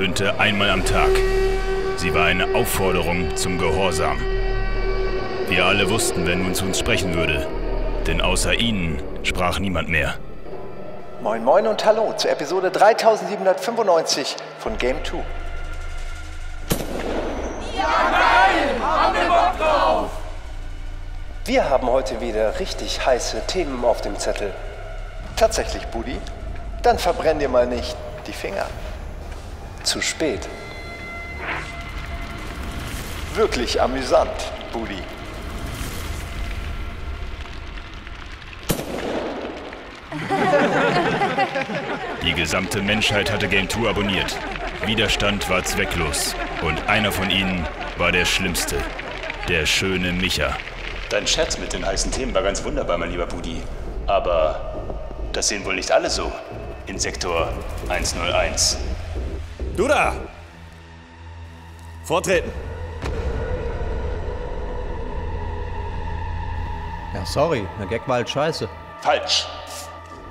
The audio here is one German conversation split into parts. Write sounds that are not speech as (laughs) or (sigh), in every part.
ertönte einmal am Tag. Sie war eine Aufforderung zum Gehorsam. Wir alle wussten, wer nun zu uns sprechen würde. Denn außer ihnen sprach niemand mehr. Moin Moin und Hallo zur Episode 3795 von Game 2. Wir haben heute wieder richtig heiße Themen auf dem Zettel. Tatsächlich, Budi? Dann verbrenn dir mal nicht die Finger. Zu spät. Wirklich amüsant, Budi. Die gesamte Menschheit hatte Game 2 abonniert. Widerstand war zwecklos. Und einer von ihnen war der Schlimmste. Der schöne Micha. Dein Scherz mit den heißen Themen war ganz wunderbar, mein lieber Budi. Aber das sehen wohl nicht alle so. In Sektor 101. Du da! Vortreten! Ja, sorry, der Gag war halt scheiße. Falsch.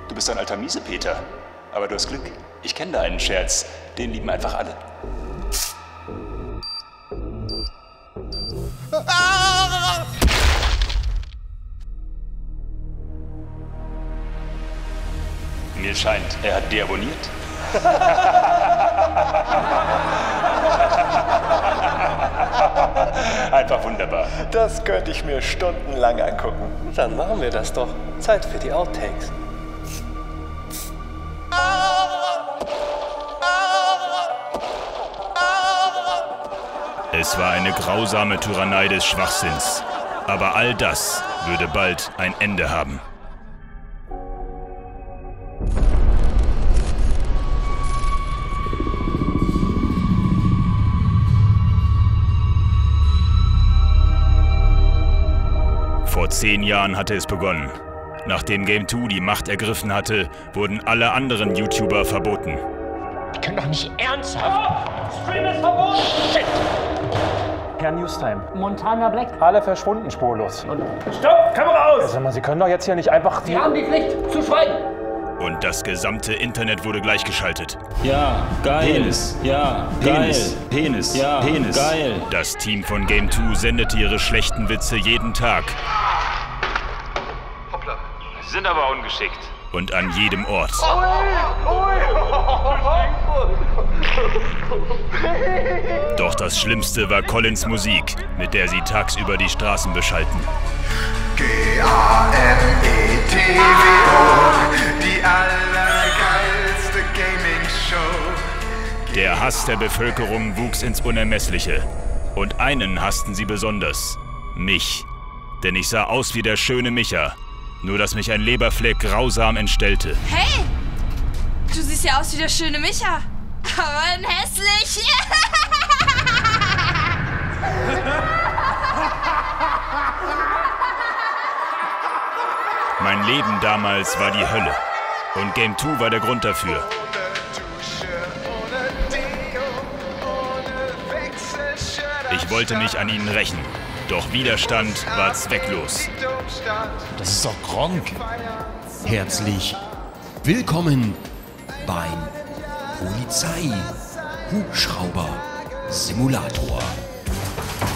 Du bist ein alter Miesepeter. Aber du hast Glück. Ich kenne da einen Scherz. Den lieben einfach alle. Mir scheint, er hat deabonniert. (laughs) Einfach wunderbar. Das könnte ich mir stundenlang angucken. Dann machen wir das doch. Zeit für die Outtakes. Es war eine grausame Tyrannei des Schwachsinns. Aber all das würde bald ein Ende haben. Vor zehn Jahren hatte es begonnen. Nachdem Game 2 die Macht ergriffen hatte, wurden alle anderen YouTuber verboten. Die können doch nicht ernsthaft. Stream ist verboten! Shit! Herr Newstime. Montana Black. Alle verschwunden spurlos. Und Stopp! Kamera aus! sag mal, Sie können doch jetzt hier nicht einfach. Sie haben die Pflicht zu schweigen! Und das gesamte Internet wurde gleichgeschaltet. Ja, geil. Penis. Ja, Penis. geil. Penis. Ja, Penis. geil. Das Team von Game 2 sendete ihre schlechten Witze jeden Tag. Sie sind aber ungeschickt. Und an jedem Ort. Doch das Schlimmste war Collins Musik, mit der sie tagsüber die Straßen beschalten. G-A-M-E-T-W-O, die allergeilste Gaming-Show. Der Hass der Bevölkerung wuchs ins Unermessliche. Und einen hassten sie besonders. Mich. Denn ich sah aus wie der schöne Micha. Nur dass mich ein Leberfleck grausam entstellte. Hey! Du siehst ja aus wie der schöne Micha. Aber ein hässlich. Mein Leben damals war die Hölle. Und Game 2 war der Grund dafür. Ohne Dusche, ohne Deo, ohne Wechselshirt. Ich wollte mich an ihnen rächen. Doch Widerstand war zwecklos. Das ist doch Gronk. Herzlich willkommen beim Polizei Hubschrauber Simulator.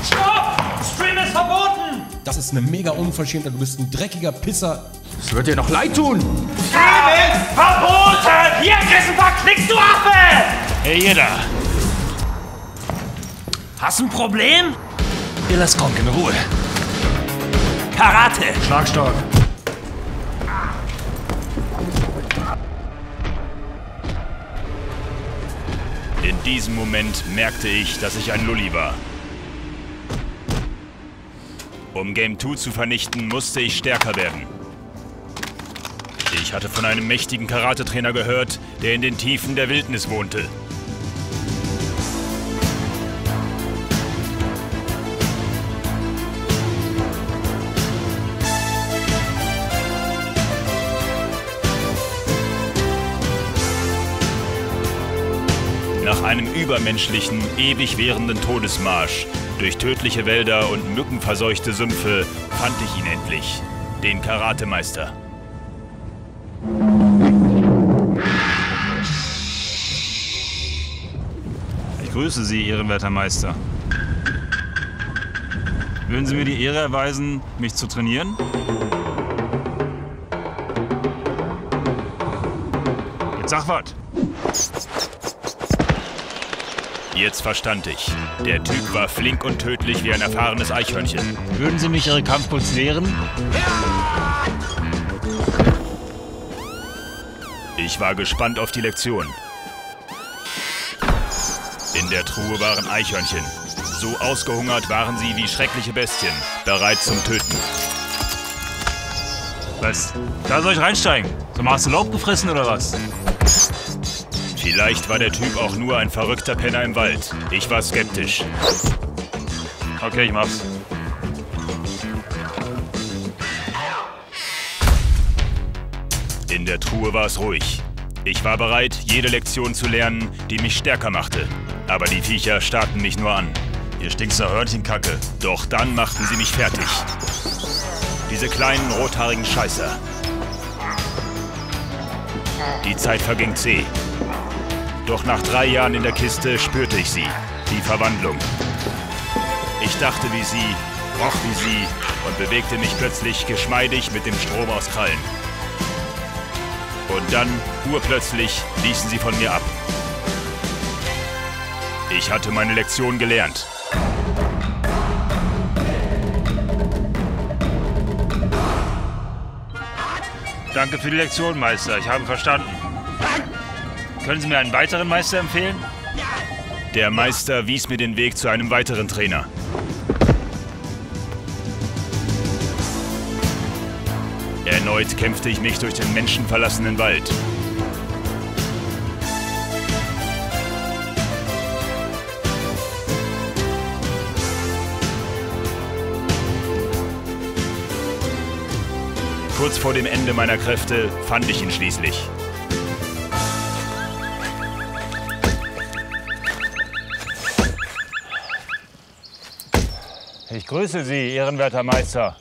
Stopp! Stream ist verboten! Das ist eine mega Unverschämtheit. Du bist ein dreckiger Pisser. Es wird dir noch leid tun. Stream ist verboten! Hier, Grissenpack, knickst du Affe! Hey, jeder! Hast ein Problem? Ihr lasst Gronk in Ruhe. Karate! Schlagstock. In diesem Moment merkte ich, dass ich ein Lulli war. Um Game 2 zu vernichten, musste ich stärker werden. Ich hatte von einem mächtigen Karatetrainer gehört, der in den Tiefen der Wildnis wohnte. Übermenschlichen, ewig währenden Todesmarsch durch tödliche Wälder und mückenverseuchte Sümpfe fand ich ihn endlich, den Karatemeister. grüße Sie, Ehrenwerter Meister. Würden Sie mir die Ehre erweisen, mich zu trainieren? Jetzt sag was. Jetzt verstand ich. Der Typ war flink und tödlich wie ein erfahrenes Eichhörnchen. Würden Sie mich Ihre Kampfkunst lehren? Ich war gespannt auf die Lektion. In der Truhe waren Eichhörnchen. So ausgehungert waren sie wie schreckliche Bestien, bereit zum Töten. Was? Da soll ich reinsteigen? So hast du Laub gefressen oder was? Vielleicht war der Typ auch nur ein verrückter Penner im Wald. Ich war skeptisch. Okay, ich mach's. In der Truhe war es ruhig. Ich war bereit, jede Lektion zu lernen, die mich stärker machte. Aber die Viecher starrten mich nur an. Ihr stinkt nach Hörnchenkacke. Doch dann machten sie mich fertig. Diese kleinen rothaarigen Scheißer. Die Zeit verging zäh. Doch nach drei Jahren in der Kiste spürte ich sie, die Verwandlung. Ich dachte wie sie, roch wie sie und bewegte mich plötzlich geschmeidig mit dem Strom aus Krallen. Und dann, urplötzlich, ließen sie von mir ab. Ich hatte meine Lektion gelernt. Danke für die Lektion, Meister. Ich habe verstanden. Können Sie mir einen weiteren Meister empfehlen? Der Meister wies mir den Weg zu einem weiteren Trainer. Erneut kämpfte ich mich durch den menschenverlassenen Wald. Kurz vor dem Ende meiner Kräfte fand ich ihn schließlich. Ich grüße Sie, ehrenwerter Meister.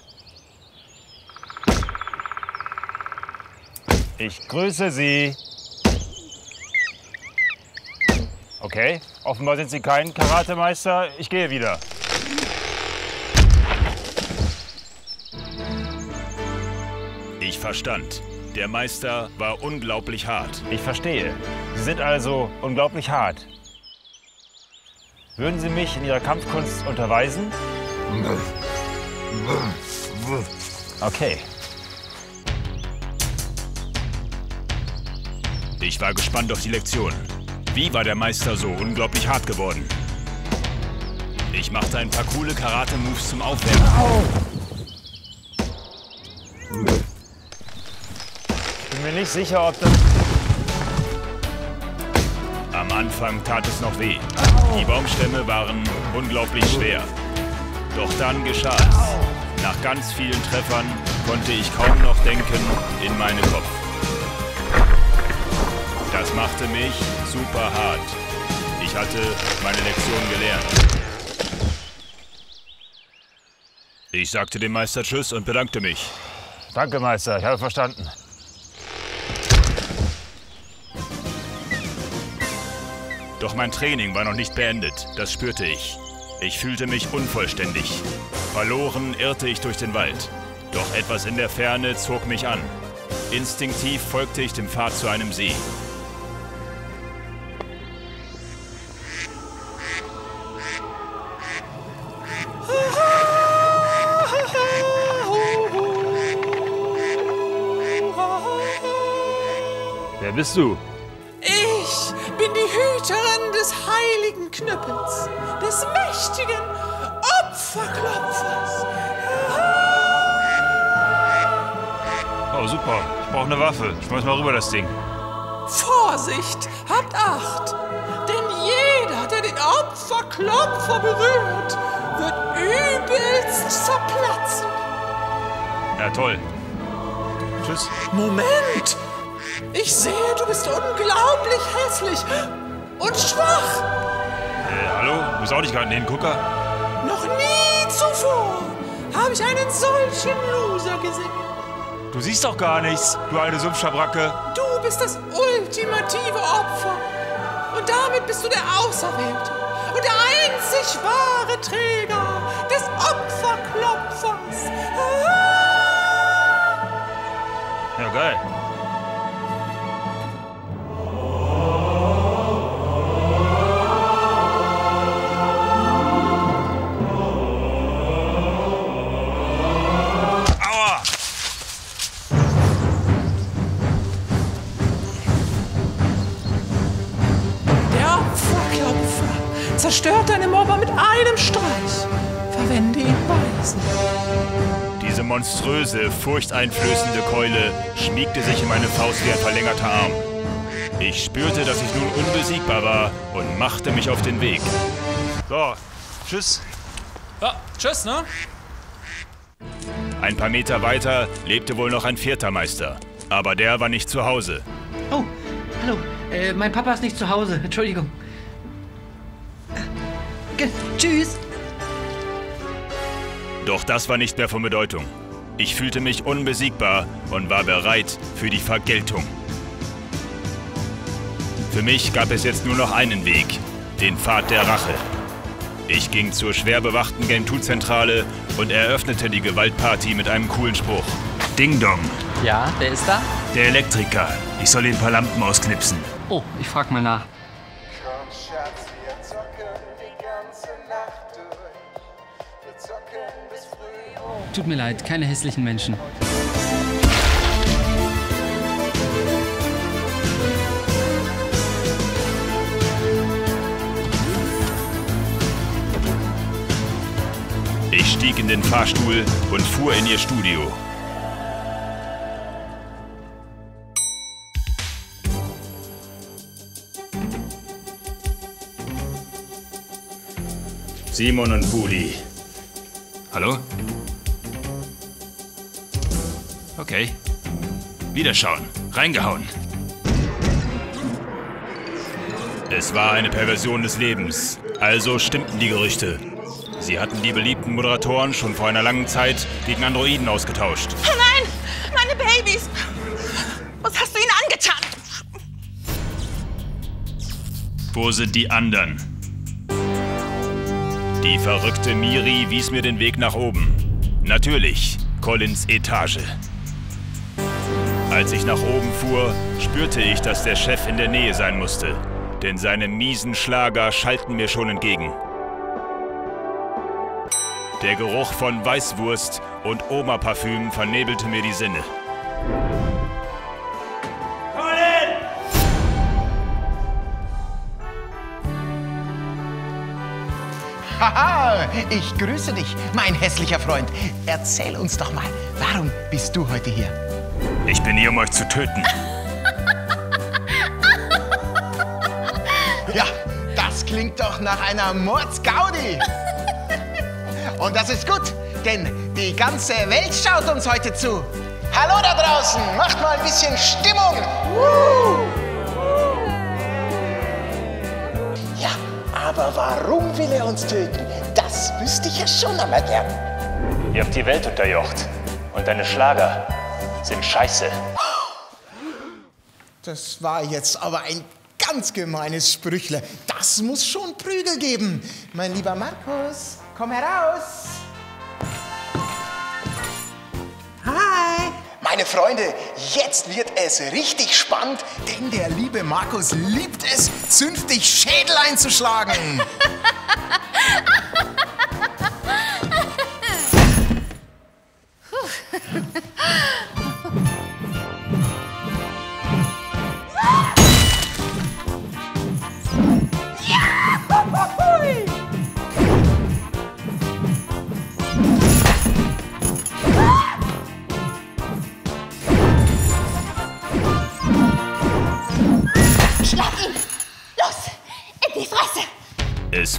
Ich grüße Sie. Okay, offenbar sind Sie kein Karatemeister. Ich gehe wieder. Ich verstand. Der Meister war unglaublich hart. Ich verstehe. Sie sind also unglaublich hart. Würden Sie mich in Ihrer Kampfkunst unterweisen? Okay. Ich war gespannt auf die Lektion. Wie war der Meister so unglaublich hart geworden? Ich machte ein paar coole Karate-Moves zum Aufwärmen. Bin mir nicht sicher, ob das... Am Anfang tat es noch weh. Die Baumstämme waren unglaublich schwer. Doch dann geschah es. Nach ganz vielen Treffern konnte ich kaum noch denken in meinen Kopf. Das machte mich super hart. Ich hatte meine Lektion gelernt. Ich sagte dem Meister Tschüss und bedankte mich. Danke, Meister, ich habe verstanden. Doch mein Training war noch nicht beendet, das spürte ich. Ich fühlte mich unvollständig. Verloren irrte ich durch den Wald. Doch etwas in der Ferne zog mich an. Instinktiv folgte ich dem Pfad zu einem See. Wer bist du? Knüppels, des mächtigen Opferklopfers. Oh, super. Ich brauche eine Waffe. Schmeiß mal rüber das Ding. Vorsicht, habt Acht, denn jeder, der den Opferklopfer berührt, wird übelst zerplatzen. Ja, toll. Tschüss. Moment! Ich sehe, du bist unglaublich hässlich und schwach. Äh, hallo? Du bist auch nicht gerade ein Hingucker? Noch nie zuvor habe ich einen solchen Loser gesehen. Du siehst doch gar nichts, du alte Sumpfschabracke. Du bist das ultimative Opfer. Und damit bist du der Auserwählte. und der einzig wahre Träger des Opferklopfers. Ah! Ja, geil. Zerstört deine Mobber mit einem Streich. Verwende ihn weise. Diese monströse, furchteinflößende Keule schmiegte sich in meine Faust wie ein verlängerter Arm. Ich spürte, dass ich nun unbesiegbar war und machte mich auf den Weg. So, tschüss. Ja, tschüss, ne? Ein paar Meter weiter lebte wohl noch ein vierter Meister. Aber der war nicht zu Hause. Oh, hallo. Äh, mein Papa ist nicht zu Hause. Entschuldigung. Ge Tschüss. Doch das war nicht mehr von Bedeutung. Ich fühlte mich unbesiegbar und war bereit für die Vergeltung. Für mich gab es jetzt nur noch einen Weg, den Pfad der Rache. Ich ging zur schwer bewachten Game 2 Zentrale und eröffnete die Gewaltparty mit einem coolen Spruch. Ding Dong, Ja, wer ist da? der Elektriker. Ich soll den paar Lampen ausknipsen. Oh, ich frag mal nach. Tut mir leid, keine hässlichen Menschen. Ich stieg in den Fahrstuhl und fuhr in ihr Studio. Simon und Budi. Hallo? Okay. Wiederschauen. Reingehauen. Es war eine Perversion des Lebens. Also stimmten die Gerüchte. Sie hatten die beliebten Moderatoren schon vor einer langen Zeit gegen Androiden ausgetauscht. Oh nein, meine Babys. Was hast du ihnen angetan? Wo sind die anderen? Die verrückte Miri wies mir den Weg nach oben. Natürlich, Collins Etage. Als ich nach oben fuhr, spürte ich, dass der Chef in der Nähe sein musste. Denn seine miesen Schlager schallten mir schon entgegen. Der Geruch von Weißwurst und Oma-Parfüm vernebelte mir die Sinne. Haha, ich grüße dich, mein hässlicher Freund. Erzähl uns doch mal, warum bist du heute hier? Ich bin hier, um euch zu töten. (laughs) Ja, das klingt doch nach einer Mordsgaudi. Und das ist gut, denn die ganze Welt schaut uns heute zu. Hallo da draußen, macht mal ein bisschen Stimmung. Ja, aber warum will er uns töten? Das wüsste ich ja schon einmal gern. Ihr habt die Welt unterjocht. Und deine Schlager sind scheiße. Das war jetzt aber ein ganz gemeines Sprüchle. Das muss schon Prügel geben. Mein lieber Markus, komm heraus. Hi. Meine Freunde, jetzt wird es richtig spannend, denn der liebe Markus liebt es, zünftig Schädel einzuschlagen. (laughs)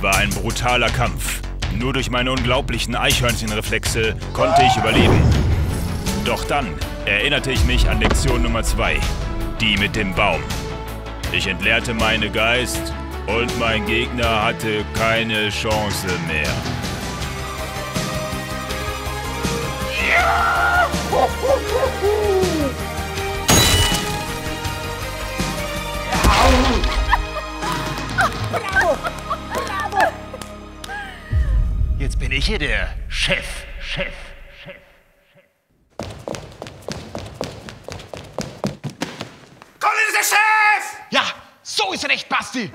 war ein brutaler Kampf. Nur durch meine unglaublichen Eichhörnchenreflexe konnte ich überleben. Doch dann erinnerte ich mich an Lektion Nummer 2, die mit dem Baum. Ich entleerte meine Geist und mein Gegner hatte keine Chance mehr. Bravo! Bravo! Hier der Chef, Chef, Chef. Colin ist der Chef! Ja, so ist recht, Basti.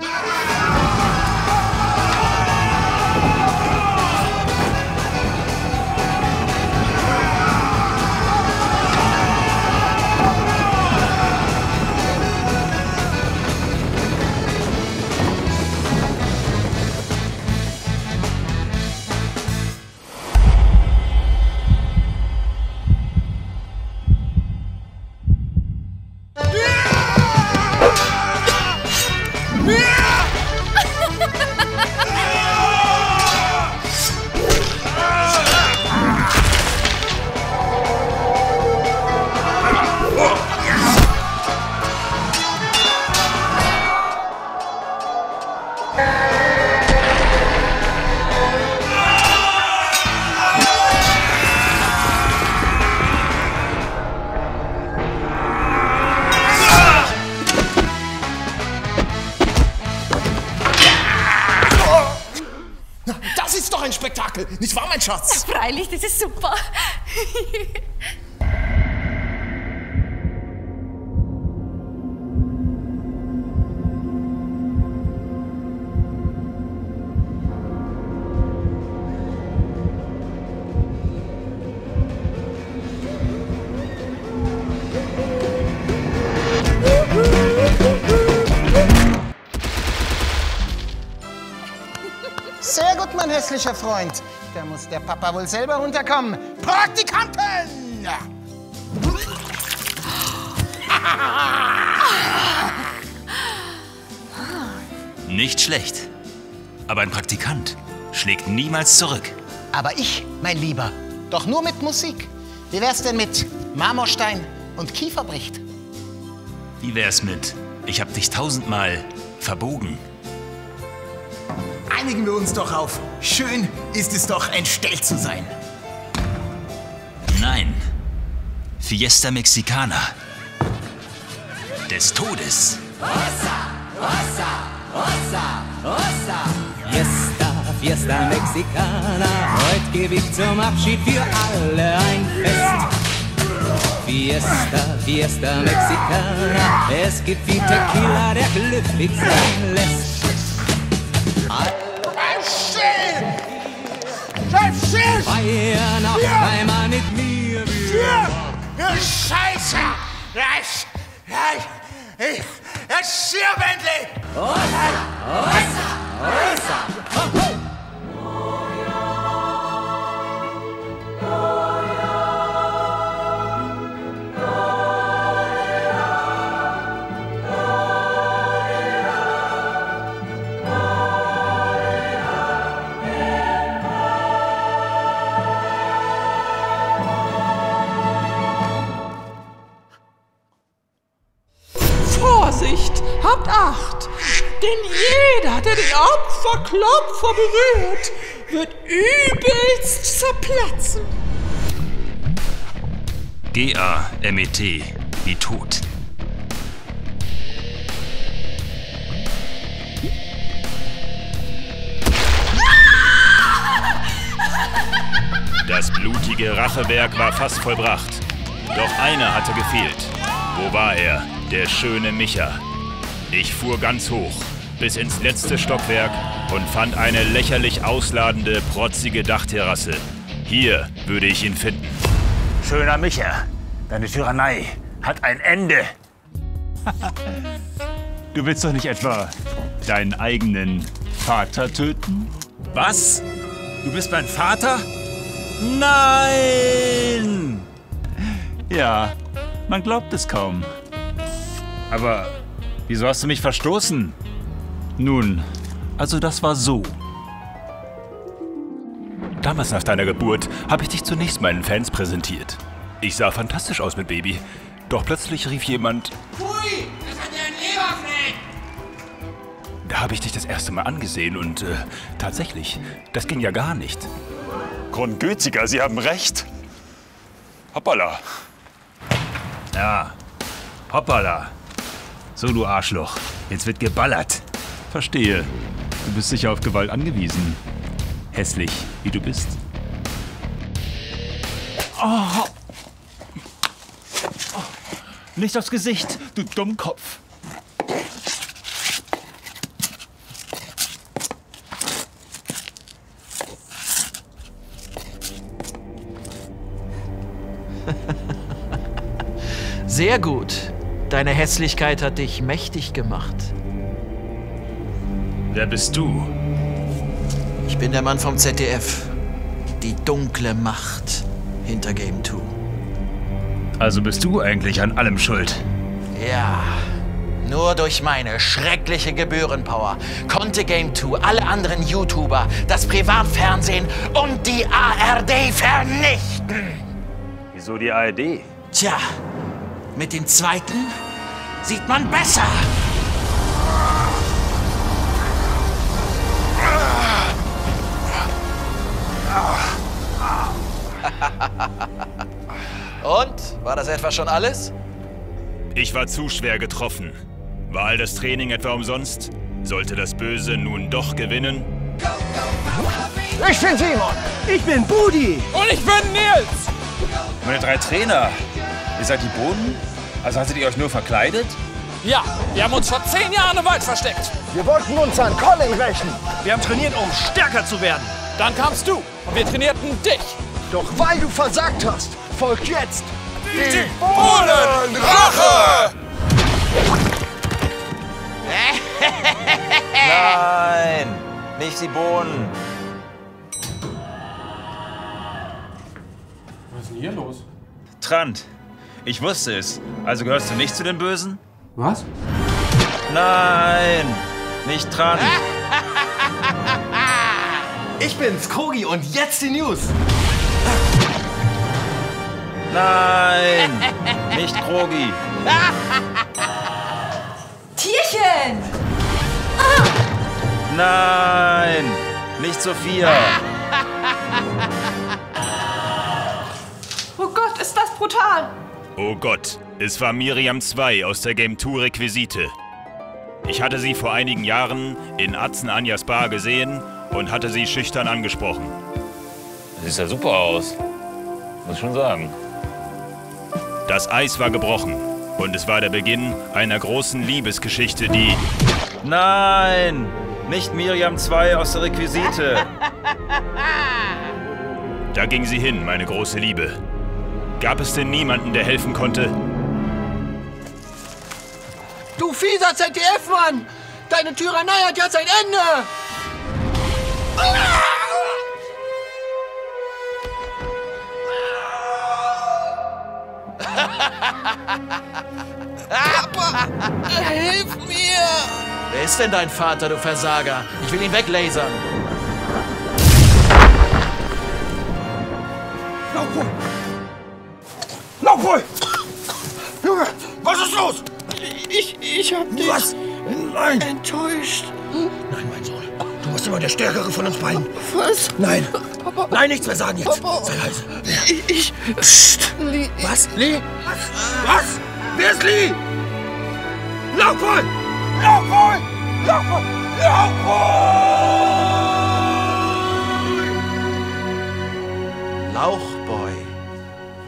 Das ist doch ein Spektakel, nicht wahr, mein Schatz? Freilich, das ist super. (laughs) hässlicher Freund. Da muss der Papa wohl selber runterkommen. Praktikanten! Nicht schlecht. Aber ein Praktikant schlägt niemals zurück. Aber ich, mein Lieber, doch nur mit Musik. Wie wär's denn mit Marmorstein und Kieferbricht? Wie wär's mit Ich hab dich tausendmal verbogen? Einigen wir uns doch auf. Schön ist es doch, entstellt zu sein. Nein. Fiesta Mexicana. Des Todes. Fiesta, Fiesta Mexicana, heute gebe ich zum Abschied für alle ein Fest. Fiesta, Fiesta Mexicana, es gibt wie Tequila, der glücklich sein lässt. Feier noch Ja. einmal mit mir. Hier! Ja, Scheiße! Ich, ich, ich, es stirb endlich! Vorsicht, habt Acht! Denn jeder, der den Opferklopfer berührt, wird übelst zerplatzen. G-A-M-E-T. Wie tot. Das blutige Rachewerk war fast vollbracht. Doch einer hatte gefehlt. Wo war er? Der schöne Micha. Ich fuhr ganz hoch, bis ins letzte Stockwerk und fand eine lächerlich ausladende, protzige Dachterrasse. Hier würde ich ihn finden. Schöner Micha, deine Tyrannei hat ein Ende. (laughs) Du willst doch nicht etwa deinen eigenen Vater töten? Was? Du bist mein Vater? Nein! Ja, man glaubt es kaum. Aber wieso hast du mich verstoßen? Nun, also das war so. Damals nach deiner Geburt habe ich dich zunächst meinen Fans präsentiert. Ich sah fantastisch aus mit Baby. Doch plötzlich rief jemand, Pui, das hat ja ein Leberfleck. da habe ich dich das erste Mal angesehen und äh, tatsächlich, das ging ja gar nicht. Grundgütiger, Sie haben recht. Hoppala. Ja, hoppala. So, du Arschloch. Jetzt wird geballert. Verstehe. Du bist sicher auf Gewalt angewiesen. Hässlich, wie du bist. Oh. Oh. Nicht aufs Gesicht, du Dummkopf. Sehr gut. Deine Hässlichkeit hat dich mächtig gemacht. Wer bist du? Ich bin der Mann vom ZDF. Die dunkle Macht hinter Game 2. Also bist du eigentlich an allem schuld. Ja. Nur durch meine schreckliche Gebührenpower konnte Game 2 alle anderen YouTuber, das Privatfernsehen und die ARD vernichten. Wieso die ARD? Tja, mit dem zweiten sieht man besser. (laughs) Und? War das etwa schon alles? Ich war zu schwer getroffen. War all das Training etwa umsonst? Sollte das Böse nun doch gewinnen? Ich bin Simon. Ich bin Budi. Und ich bin Nils. Meine drei Trainer. Ihr seid die Boden? Also hattet ihr euch nur verkleidet? Ja, wir haben uns vor zehn Jahren im Wald versteckt. Wir wollten uns an Colin rächen. Wir haben trainiert, um stärker zu werden. Dann kamst du und wir trainierten dich. Doch weil du versagt hast, folgt jetzt die Bohnenrache! Nein, nicht die Bohnen. Was ist denn hier los? Trant, ich wusste es. Also gehörst du nicht zu den Bösen? Was? Nein, nicht Trant. (laughs) Ich bin's, Krogi, und jetzt die News. Nein, nicht Krogi. (laughs) Tierchen! Nein, nicht Sophia. (laughs) Oh Gott, ist das brutal! Oh Gott, es war Miriam 2 aus der Game 2 Requisite. Ich hatte sie vor einigen Jahren in Atzen Anjas Bar gesehen und hatte sie schüchtern angesprochen. Sieht ja super aus. Muss schon sagen. Das Eis war gebrochen und es war der Beginn einer großen Liebesgeschichte, die... Nein, nicht Miriam 2 aus der Requisite. Da ging sie hin, meine große Liebe. Gab es denn niemanden, der helfen konnte? Du fieser ZDF-Mann! Deine Tyrannei hat jetzt ein Ende! Papa, (laughs) hilf mir! Wer ist denn dein Vater, du Versager? Ich will ihn weglasern. Laufwohl! Junge, was ist los? Ich, ich hab dich Was? Nein! enttäuscht. Nein, mein Sohn. Du musst immer der Stärkere von uns beiden. Was? Nein. Papa. Nein, nichts mehr sagen jetzt. Papa. Sei leise. Ich, ich Psst. Lee. Was? Lee? Was? Wer ist Lee? Laufwohl! Laufwohl! Laufwohl! Laufwohl! Lauchboy.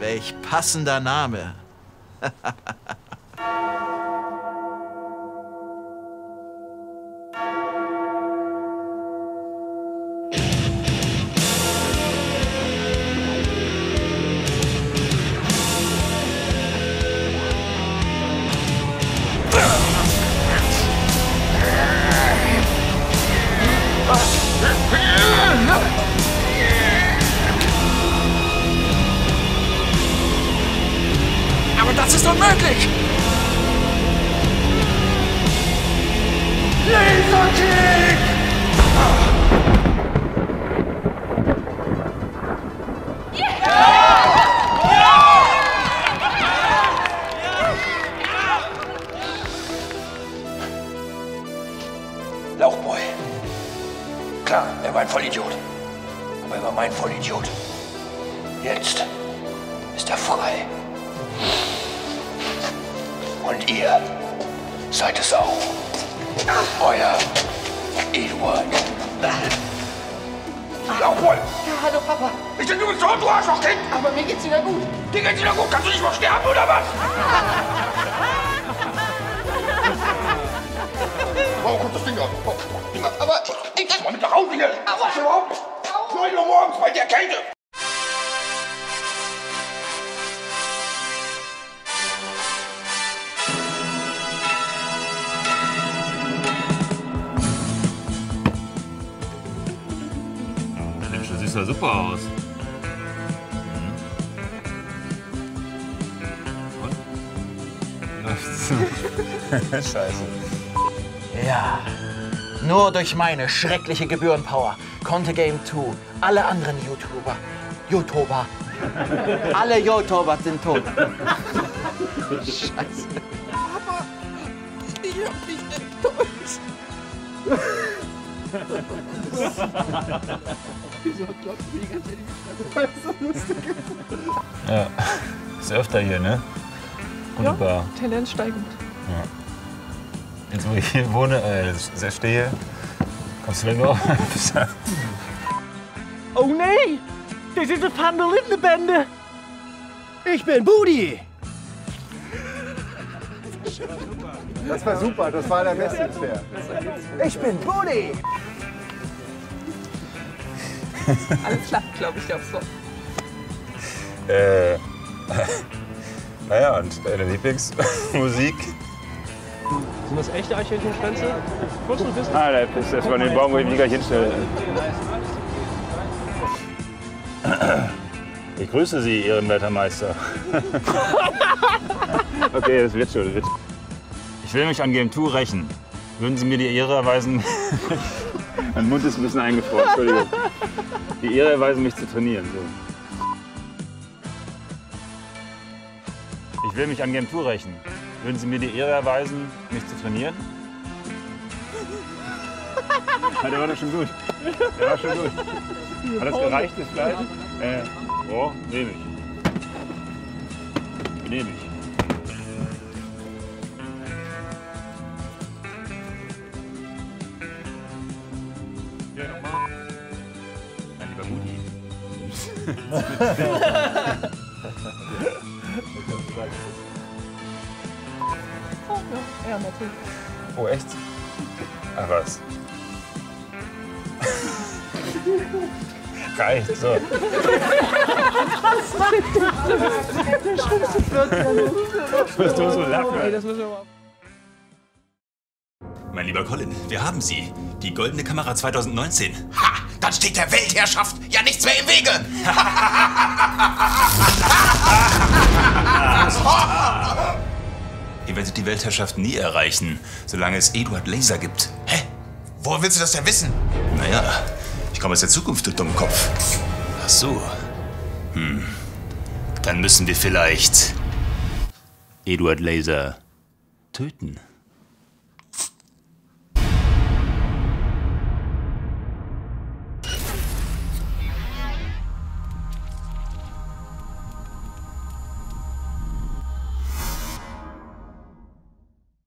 Welch passender Name. (laughs) hallo Papa. Ich du bist tot, du Arschlochkind! Aber mir geht's wieder gut. Dir geht's wieder gut. Kannst du nicht mal sterben, oder was? Warum kommt das Ding an? Oh, Aber ich kann mal mit nach Hause hier. Was überhaupt? 9 Uhr morgens bei der Kälte. Sieht ja super aus. (laughs) Scheiße. Ja. Nur durch meine schreckliche Gebührenpower konnte Game 2 alle anderen YouTuber, YouTuber, alle YouTuber sind tot. (laughs) Scheiße. Papa, ich hab dich Wieso klopft die ganze Zeit so lustig? Ja, ist öfter hier, ne? Wunderbar. Ja, Tendenz steigend. Ja. Jetzt, wo ich hier wohne, äh, sehr stehe, kommst du mir nur Oh nee! Das ist eine Van der Lindenbände! Ich bin Budi! Das war super, das war der beste Fair. Ich bin Budi! (laughs) Alles klappt, glaube ich, auch so. Äh, (laughs) naja, und deine Lieblingsmusik? Sind das echte Eichhörnchenschwänze? Ich wollte nur wissen. Ah, der ist das von dem Baum, wo ich mich gleich hinstelle. Ich grüße Sie, Ehrenwerter Meister. (laughs) okay, das wird schon. Das wird. Ich will mich an Game 2 rächen. Würden Sie mir die Ehre erweisen? mein Mund ist ein bisschen eingefroren, Entschuldigung. Die Ehre erweisen, mich zu trainieren. So. Ich will mich an Game 2 rächen. Würden Sie mir die Ehre erweisen, mich zu trainieren? Ja, der war doch schon gut. Der war schon gut. Hat das gereicht, das Fleisch? Äh, oh, nehme ich. Nehme ich. Oh, ja, ja, natürlich. Oh, echt? Ach was. Reicht, so. Der schlimmste Wörter. Was du so lachen? Ey, das müssen wir mal. Mein lieber Colin, wir haben sie. Die goldene Kamera 2019. Ha! Dann steht der Weltherrschaft ja nichts mehr im Wege! (laughs) Ihr werdet die Weltherrschaft nie erreichen, solange es Eduard Laser gibt. Hä? Woher willst du das denn wissen? Naja, ich komme aus der Zukunft, du Dummkopf. Ach so. Hm. Dann müssen wir vielleicht Eduard Laser töten.